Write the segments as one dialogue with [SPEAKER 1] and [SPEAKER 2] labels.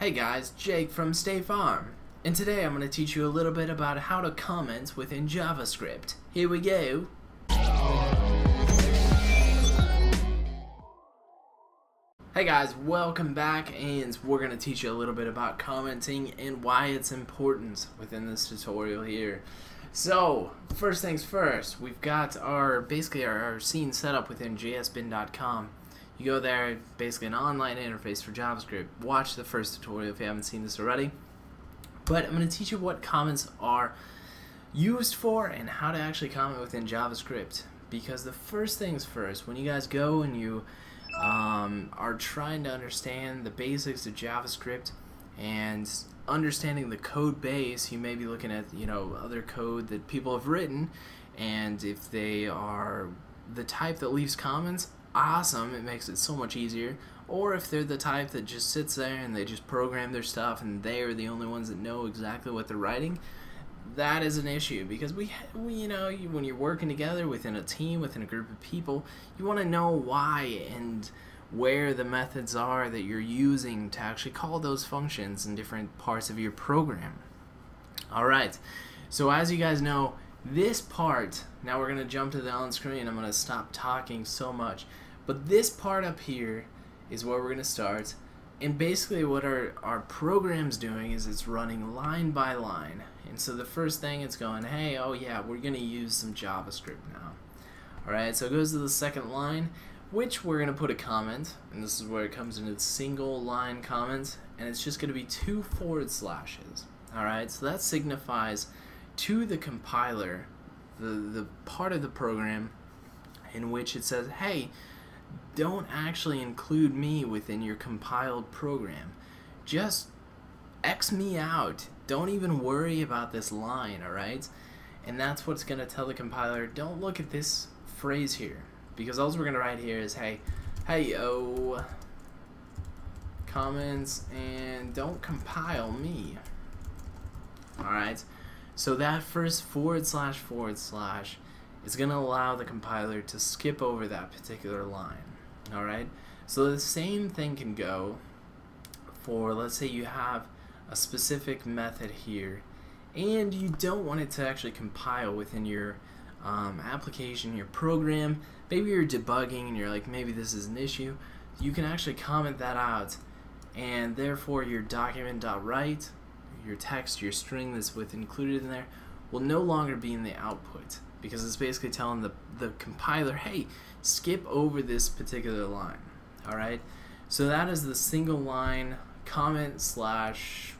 [SPEAKER 1] Hey guys, Jake from State Farm. And today I'm going to teach you a little bit about how to comment within JavaScript. Here we go. Hey guys, welcome back and we're going to teach you a little bit about commenting and why it's important within this tutorial here. So, first things first, we've got our basically our, our scene set up within jsbin.com. You go there, basically an online interface for JavaScript. Watch the first tutorial if you haven't seen this already. But I'm going to teach you what comments are used for and how to actually comment within JavaScript. Because the first things first, when you guys go and you um, are trying to understand the basics of JavaScript and understanding the code base, you may be looking at you know other code that people have written, and if they are the type that leaves comments, awesome, it makes it so much easier. Or if they're the type that just sits there and they just program their stuff and they are the only ones that know exactly what they're writing, that is an issue because we, we you know, you, when you're working together within a team, within a group of people, you want to know why and where the methods are that you're using to actually call those functions in different parts of your program. Alright, so as you guys know, this part, now we're going to jump to the on screen, I'm going to stop talking so much, but this part up here is where we're going to start, and basically what our, our program's doing is it's running line by line, and so the first thing it's going, hey, oh yeah, we're going to use some JavaScript now. Alright, so it goes to the second line, which we're going to put a comment, and this is where it comes into the single line comment, and it's just going to be two forward slashes. Alright, so that signifies to the compiler the, the part of the program in which it says, hey, don't actually include me within your compiled program. Just X me out. Don't even worry about this line, alright? And that's what's going to tell the compiler, don't look at this phrase here because all we're gonna write here is hey hey yo comments and don't compile me alright so that first forward slash forward slash is gonna allow the compiler to skip over that particular line alright so the same thing can go for let's say you have a specific method here and you don't want it to actually compile within your um, application, your program, maybe you're debugging and you're like, maybe this is an issue, you can actually comment that out and therefore your document.write, your text, your string that's with included in there, will no longer be in the output because it's basically telling the, the compiler, hey, skip over this particular line. Alright, so that is the single line comment slash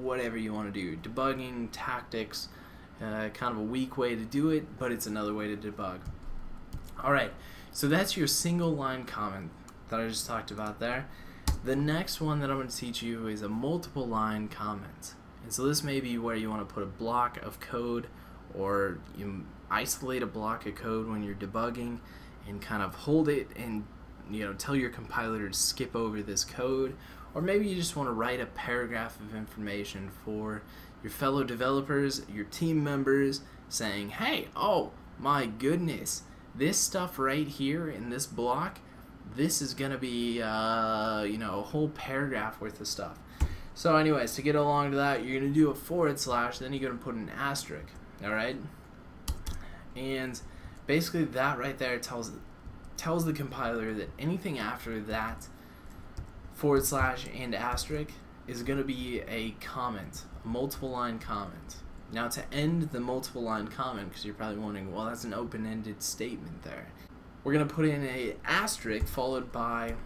[SPEAKER 1] whatever you want to do, debugging, tactics, uh, kind of a weak way to do it, but it's another way to debug. Alright, so that's your single line comment that I just talked about there. The next one that I'm going to teach you is a multiple line comment. And so this may be where you want to put a block of code or you isolate a block of code when you're debugging and kind of hold it and you know tell your compiler to skip over this code or maybe you just want to write a paragraph of information for your fellow developers, your team members, saying, hey, oh my goodness, this stuff right here in this block, this is going to be, uh, you know, a whole paragraph worth of stuff. So anyways, to get along to that, you're going to do a forward slash, then you're going to put an asterisk, alright? And basically that right there tells tells the compiler that anything after that forward slash and asterisk is going to be a comment, a multiple line comment. Now to end the multiple line comment, because you're probably wondering, well that's an open-ended statement there. We're going to put in a asterisk followed by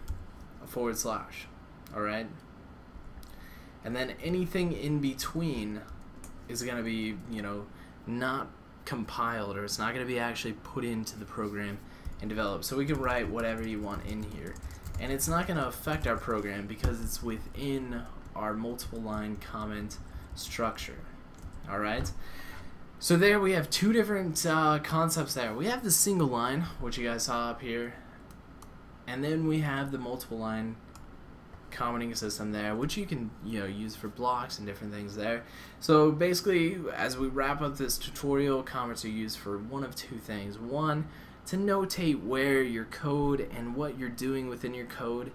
[SPEAKER 1] a forward slash, alright? And then anything in between is going to be, you know, not compiled or it's not going to be actually put into the program and developed. So we can write whatever you want in here. And it's not going to affect our program because it's within our multiple line comment structure. Alright? So there we have two different uh, concepts there. We have the single line, which you guys saw up here, and then we have the multiple line commenting system there, which you can you know use for blocks and different things there. So basically, as we wrap up this tutorial, comments are used for one of two things. One, to notate where your code and what you're doing within your code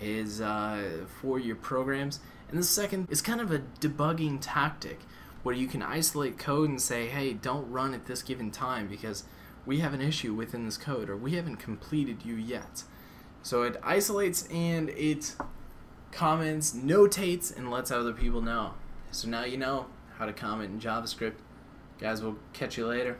[SPEAKER 1] is uh, for your programs And the second is kind of a debugging tactic where you can isolate code and say, hey, don't run at this given time because we have an issue within this code or we haven't completed you yet. So it isolates and it comments, notates, and lets other people know. So now you know how to comment in JavaScript. Guys, we'll catch you later.